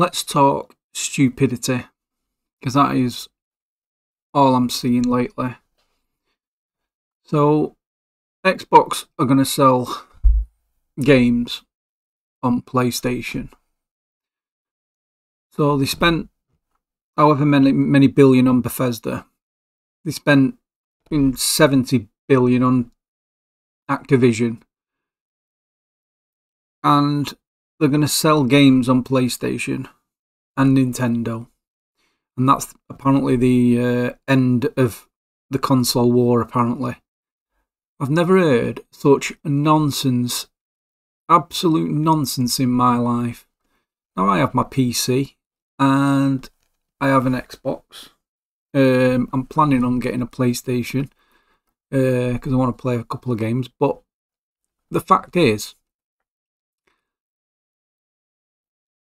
let's talk stupidity because that is all I'm seeing lately. So, Xbox are going to sell games on PlayStation. So they spent however many many billion on Bethesda. They spent in 70 billion on Activision. And they're going to sell games on PlayStation and Nintendo. And that's apparently the uh, end of the console war, apparently. I've never heard such nonsense, absolute nonsense in my life. Now I have my PC and I have an Xbox. Um, I'm planning on getting a PlayStation because uh, I want to play a couple of games. But the fact is,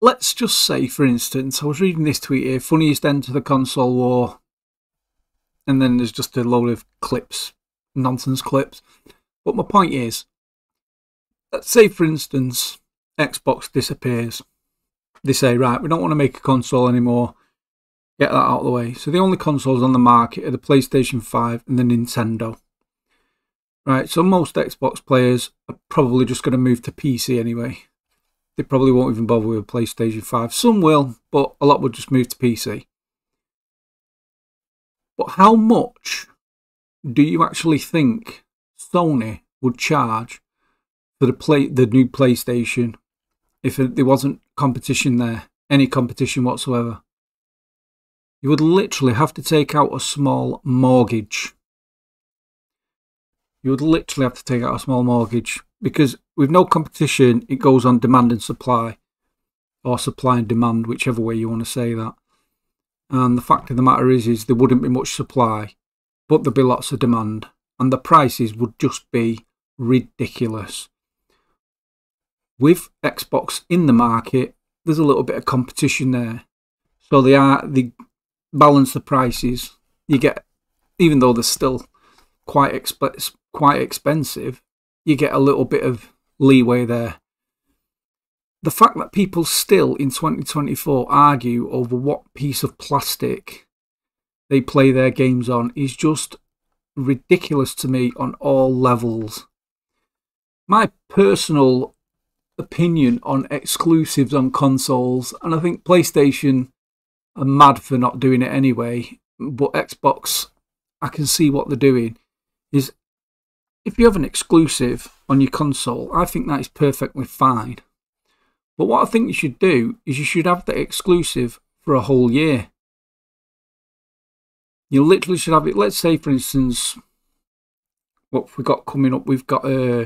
let's just say, for instance, I was reading this tweet here funniest end to the console war. And then there's just a load of clips, nonsense clips. But my point is, let's say, for instance, Xbox disappears. They say, right, we don't want to make a console anymore. Get that out of the way. So the only consoles on the market are the PlayStation 5 and the Nintendo. Right, so most Xbox players are probably just going to move to PC anyway. They probably won't even bother with PlayStation 5. Some will, but a lot will just move to PC. But how much do you actually think Sony would charge for the play the new PlayStation if there wasn't competition there, any competition whatsoever? You would literally have to take out a small mortgage you would literally have to take out a small mortgage because with no competition, it goes on demand and supply, or supply and demand, whichever way you want to say that. And the fact of the matter is, is there wouldn't be much supply, but there'd be lots of demand, and the prices would just be ridiculous. With Xbox in the market, there's a little bit of competition there, so they are they balance the prices. You get, even though they're still quite exp- quite expensive, you get a little bit of leeway there. The fact that people still in 2024 argue over what piece of plastic they play their games on is just ridiculous to me on all levels. My personal opinion on exclusives on consoles, and I think PlayStation are mad for not doing it anyway, but Xbox, I can see what they're doing, is if you have an exclusive on your console, I think that is perfectly fine. But what I think you should do is you should have the exclusive for a whole year. You literally should have it. Let's say, for instance, what we got coming up. We've got uh,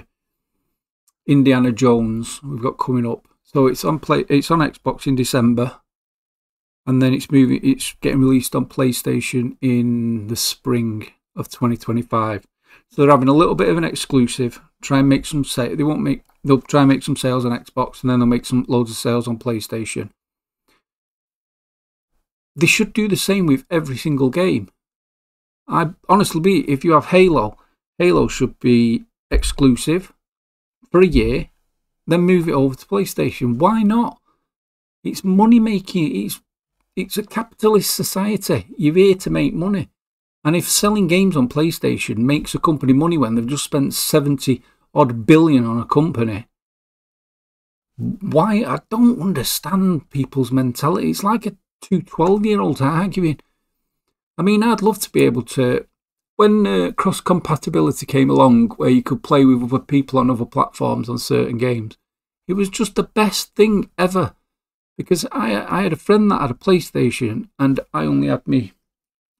Indiana Jones. We've got coming up. So it's on play. It's on Xbox in December, and then it's moving. It's getting released on PlayStation in the spring of 2025. So they're having a little bit of an exclusive. Try and make some sales. They won't make. They'll try and make some sales on Xbox, and then they'll make some loads of sales on PlayStation. They should do the same with every single game. I honestly be if you have Halo, Halo should be exclusive for a year, then move it over to PlayStation. Why not? It's money making. It's it's a capitalist society. You're here to make money. And if selling games on PlayStation makes a company money when they've just spent 70 odd billion on a company, why? I don't understand people's mentality. It's like a two 12 year olds arguing. I mean, I'd love to be able to. When uh, cross compatibility came along, where you could play with other people on other platforms on certain games, it was just the best thing ever. Because I I had a friend that had a PlayStation and I only had me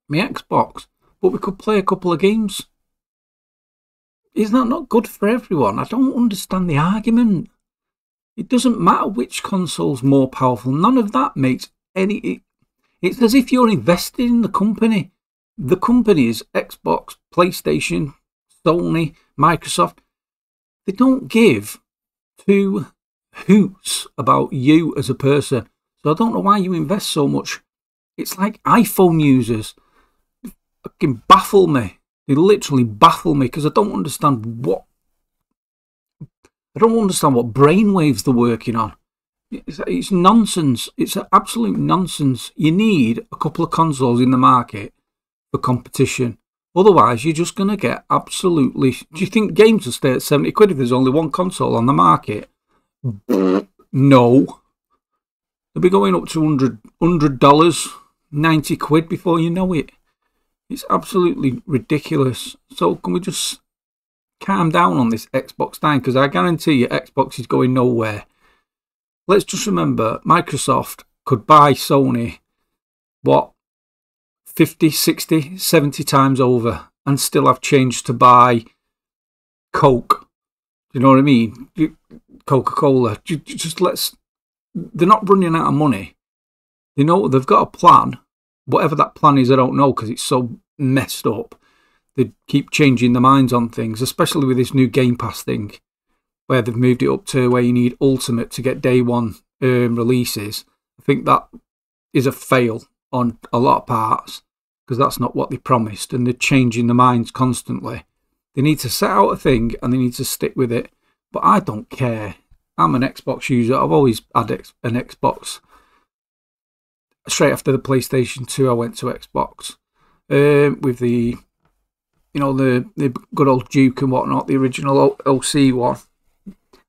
my Xbox, but we could play a couple of games. Is that not good for everyone? I don't understand the argument. It doesn't matter which console's more powerful. None of that makes any. It, it's as if you're invested in the company. The companies, Xbox, PlayStation, Sony, Microsoft, they don't give two hoots about you as a person. So I don't know why you invest so much. It's like iPhone users fucking baffle me. They literally baffle me because I don't understand what I don't understand what brainwaves they're working on. It's, it's nonsense. It's absolute nonsense. You need a couple of consoles in the market for competition. Otherwise, you're just going to get absolutely. Do you think games will stay at 70 quid if there's only one console on the market? No. They'll be going up to 100 $100, 90 quid before you know it. It's absolutely ridiculous. So, can we just calm down on this Xbox thing? Because I guarantee you, Xbox is going nowhere. Let's just remember Microsoft could buy Sony, what, 50, 60, 70 times over and still have change to buy Coke. You know what I mean? Coca Cola. Just let's. They're not running out of money. They know they've got a plan. Whatever that plan is, I don't know because it's so messed up. They keep changing their minds on things, especially with this new Game Pass thing, where they've moved it up to where you need Ultimate to get day one um, releases. I think that is a fail on a lot of parts because that's not what they promised and they're changing their minds constantly. They need to set out a thing and they need to stick with it. But I don't care. I'm an Xbox user. I've always had an Xbox. Straight after the PlayStation 2, I went to Xbox um, with the, you know, the, the good old Duke and whatnot, the original OC one.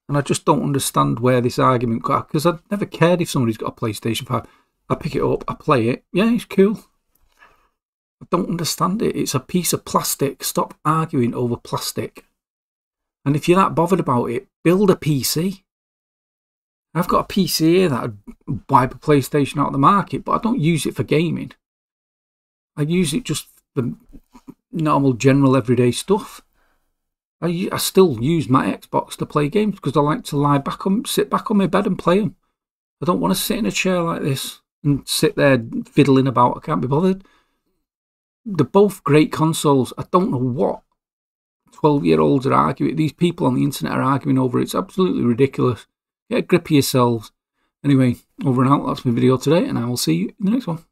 And I just don't understand where this argument got because I never cared if somebody's got a PlayStation 5. I pick it up, I play it. Yeah, it's cool. I don't understand it. It's a piece of plastic. Stop arguing over plastic. And if you're that bothered about it, build a PC. I've got a PC here that I'd wipe a PlayStation out of the market, but I don't use it for gaming. I use it just for normal, general, everyday stuff. I, I still use my Xbox to play games because I like to lie back on, sit back on my bed and play them. I don't want to sit in a chair like this and sit there fiddling about. I can't be bothered. They're both great consoles. I don't know what 12 year olds are arguing. These people on the internet are arguing over it. It's absolutely ridiculous. Get a grip of yourselves. Anyway, over and out. That's my video today, and I will see you in the next one.